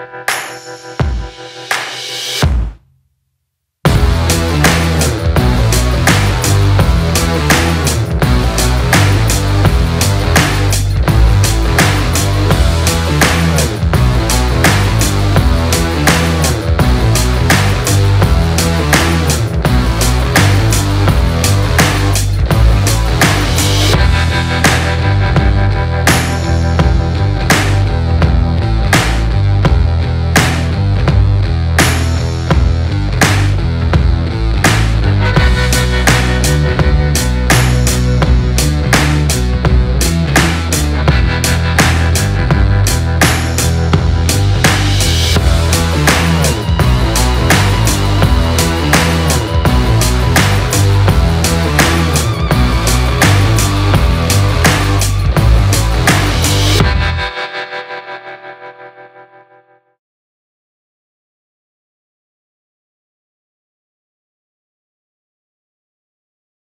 Música